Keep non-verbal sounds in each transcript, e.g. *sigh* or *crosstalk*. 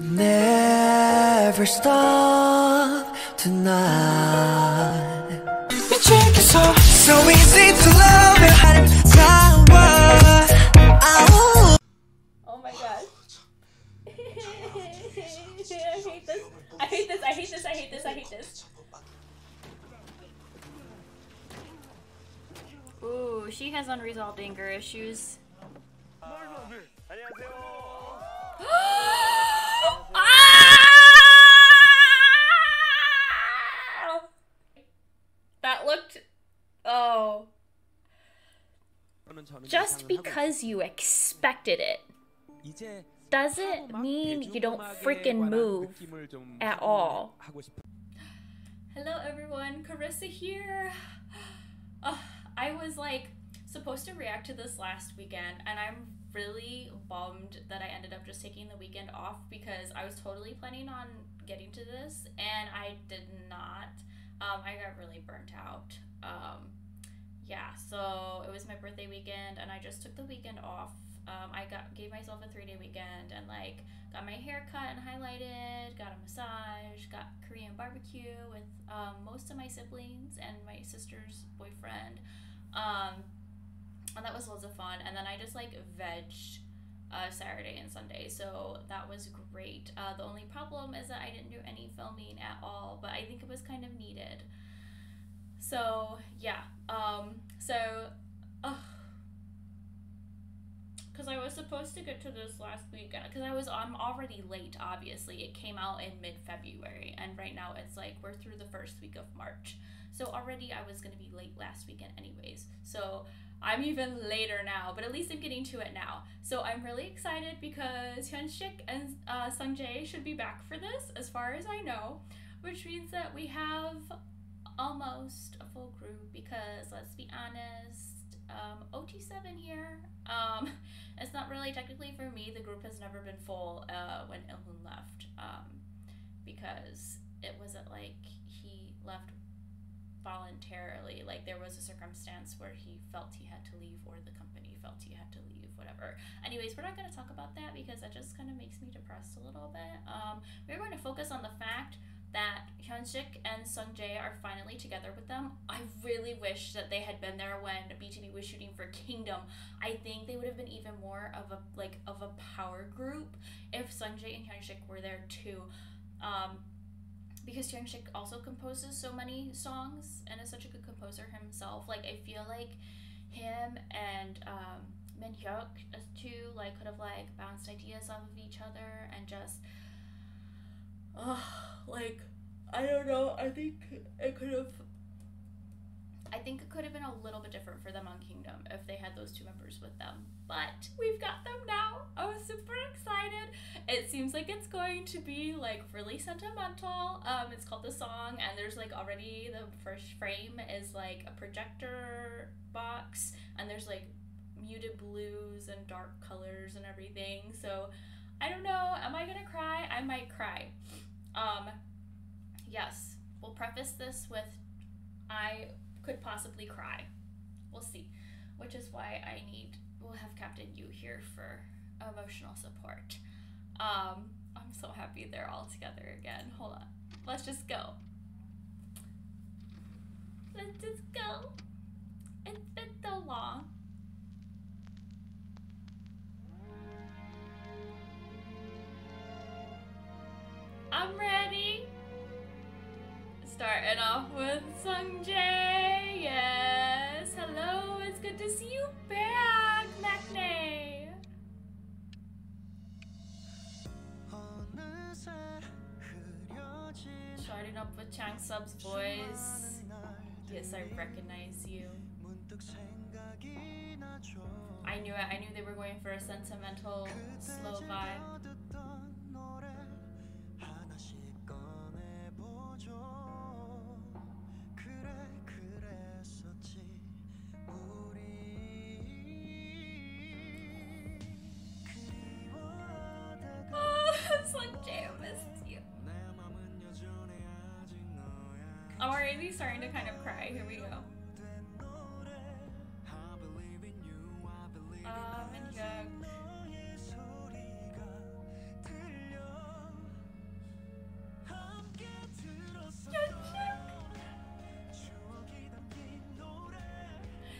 Never stop tonight. 미치겠어. So easy to love you. 아름다워. 아우. Oh my god. *laughs* I hate this. I hate this. I hate this. I hate this. I hate this. Ooh, she has unresolved anger issues. Ah! Just because you expected it doesn't mean you don't freaking move at all. Hello everyone, Carissa here. *sighs* Ugh, I was like supposed to react to this last weekend and I'm really bummed that I ended up just taking the weekend off because I was totally planning on getting to this and I did not. Um, I got really burnt out. Um, yeah, so it was my birthday weekend and I just took the weekend off. Um, I got gave myself a three day weekend and like got my hair cut and highlighted, got a massage, got Korean barbecue with um, most of my siblings and my sister's boyfriend. Um, and that was loads of fun. And then I just like vegged uh, Saturday and Sunday, so that was great. Uh, the only problem is that I didn't do any filming at all, but I think it was kind of needed. So yeah, um, so, because I was supposed to get to this last weekend, because I was I'm already late. Obviously, it came out in mid February, and right now it's like we're through the first week of March. So already I was gonna be late last weekend, anyways. So I'm even later now, but at least I'm getting to it now. So I'm really excited because Hyunsik and uh, Sungjae should be back for this, as far as I know, which means that we have almost a full group because let's be honest, um, OT7 here. Um, *laughs* it's not really technically for me. The group has never been full uh, when Ilhoon left um, because it wasn't like he left voluntarily. Like there was a circumstance where he felt he had to leave or the company felt he had to leave, whatever. Anyways, we're not going to talk about that because that just kind of makes me depressed a little bit. Um, we're going to focus on the fact that Hyunsik and Sungjae are finally together with them. I really wish that they had been there when BTOB was shooting for Kingdom. I think they would have been even more of a like of a power group if Sungjae and Hyunsik were there too. Um, because Hyunsik also composes so many songs and is such a good composer himself. Like I feel like him and um, Min Hyuk as two like could have like bounced ideas off of each other and just uh, like I don't know. I think it could have. I think it could have been a little bit different for them on Kingdom if they had those two members with them. But we've got them now. I was super excited. It seems like it's going to be like really sentimental. Um, it's called the song, and there's like already the first frame is like a projector box, and there's like muted blues and dark colors and everything. So I don't know. Am I gonna cry? I might cry. Um, yes, we'll preface this with I could possibly cry. We'll see. Which is why I need, we'll have Captain Yu here for emotional support. Um, I'm so happy they're all together again. Hold on. Let's just go. Let's just go. It's been so long. I'm ready. Starting off with Sungjae. Yes. Hello. It's good to see you back, Maknae. Starting up with Chang Sub's voice. Yes, I recognize you. I knew it. I knew they were going for a sentimental, slow vibe. starting to kind of cry. Here we go. Um,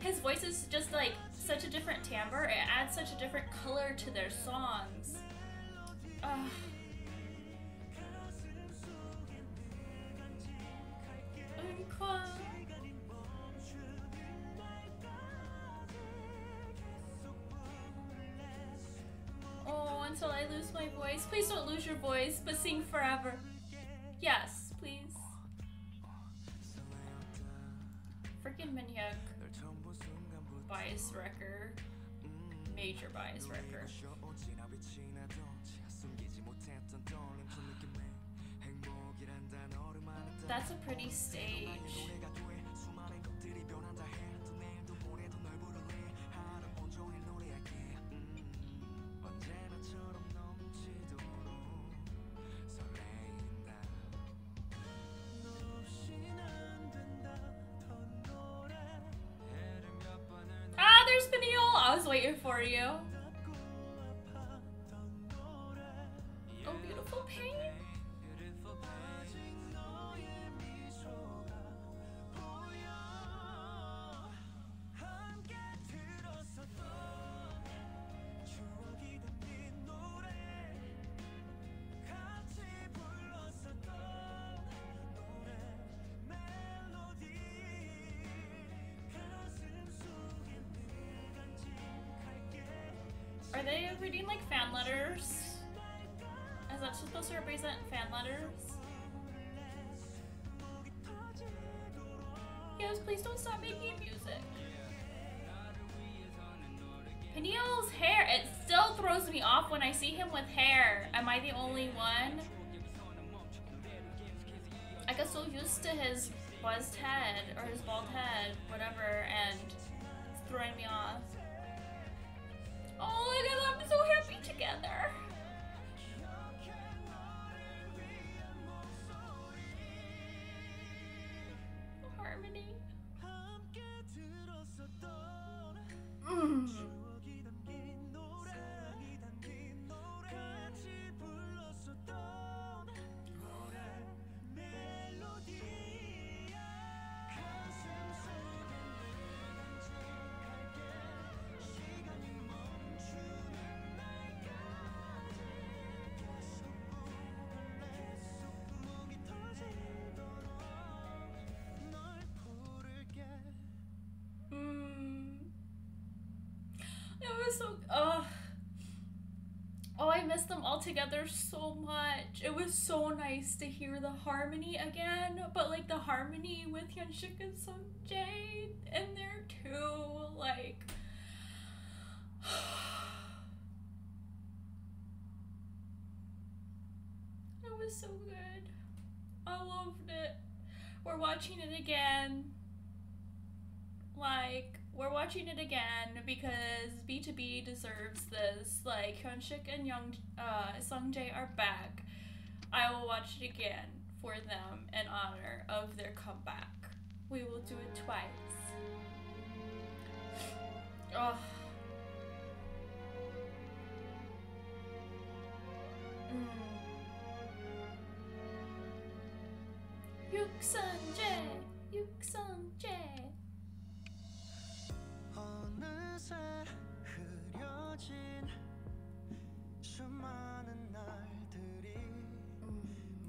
His voice is just like such a different timbre. It adds such a different color to their songs. Ugh. Until I lose my voice. Please don't lose your voice, but sing forever. Yes, please. Freaking Minhyuk. Bias wrecker. Major bias wrecker. That's a pretty stage. Waiting for you. Oh, beautiful pain. Are they reading like fan letters? Is that supposed to represent fan letters? Yes, please don't stop making music. Peniel's hair, it still throws me off when I see him with hair. Am I the only one? I get so used to his buzzed head or his bald head, whatever, and it's throwing me off. Oh, look at them so happy together. It was so. Ugh. Oh, I miss them all together so much. It was so nice to hear the harmony again, but like the harmony with Hyunsik and Sungjae in there too. Like. *sighs* It was so good. I loved it. We're watching it again like we're watching it again because BtoB deserves this. Like Hyunsik and Young uh, Sungjae are back. I will watch it again for them in honor of their comeback. We will do it twice. Oh. Mm. Yook Sungjae,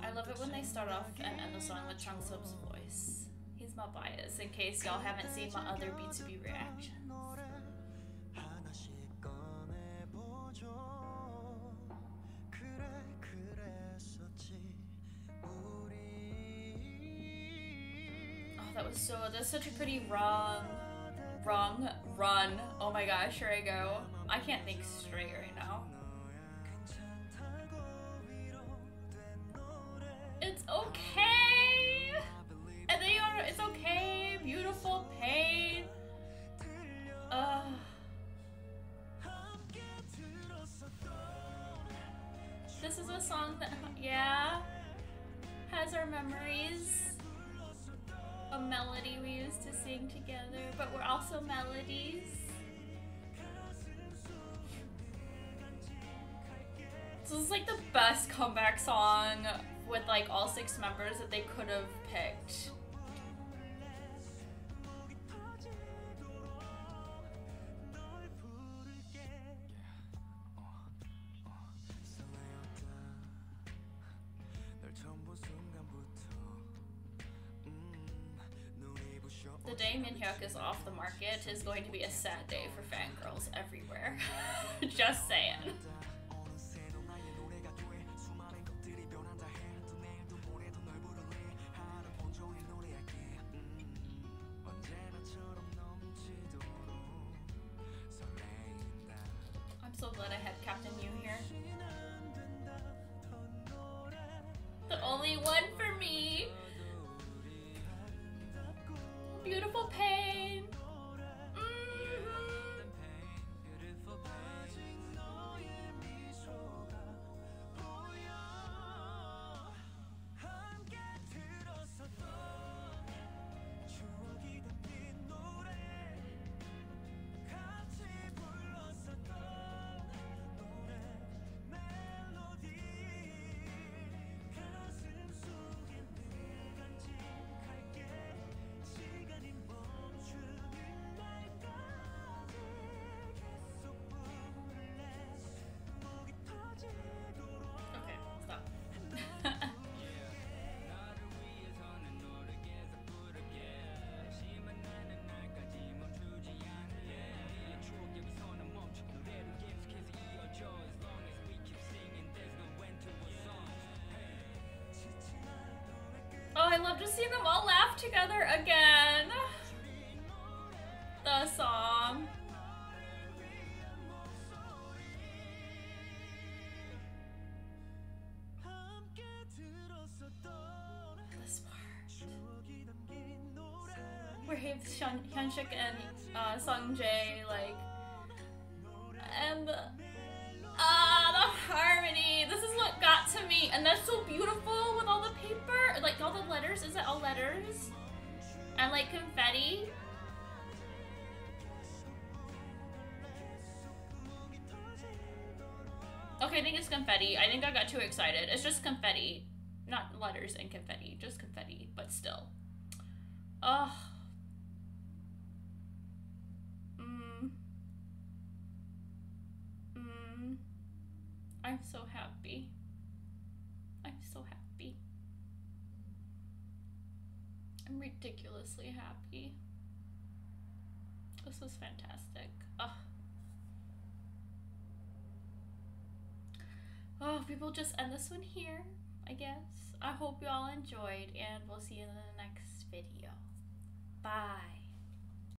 I love it when they start off and end the song with Chang Sub's voice. He's my bias, in case y'all haven't seen my other BtoB reactions. Oh, that was so, that's such a pretty wrong, wrong run. Oh my gosh, here I go. I can't think straight right now. It's okay. And they are. It's okay. Beautiful pain. Uh. This is a song that, yeah, has our memories. A melody we used to sing together, but we're also melodies. This is like the best comeback song with like all six members that they could have picked. The day Minhyuk is off the market is going to be a sad day for fangirls everywhere. *laughs* Just saying. just see them all laugh together again. The song. This part. Where he, Hyunsik and uh, Sungjae, like, and ah, uh, the harmony. This got to me, and that's so beautiful with all the paper, like all the letters. Is it all letters? And like confetti. Okay, I think it's confetti. I think I got too excited. It's just confetti, not letters and confetti, just confetti, but still. Ugh. Mm. Mm. I'm so happy. I'm so happy. I'm ridiculously happy. This was fantastic. Oh, we will just end this one here, I guess. I hope you all enjoyed, and we'll see you in the next video. Bye.